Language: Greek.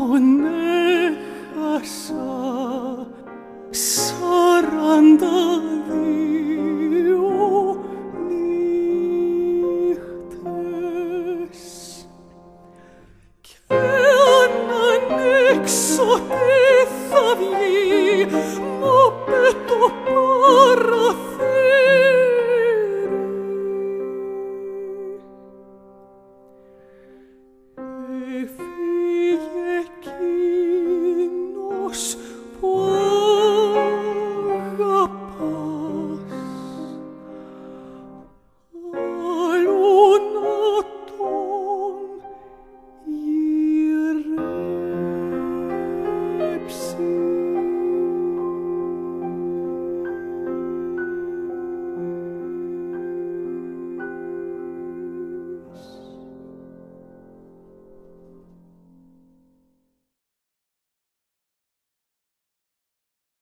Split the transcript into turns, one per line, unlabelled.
τον έχασα σαράντα δύο νύχτες. Και αν house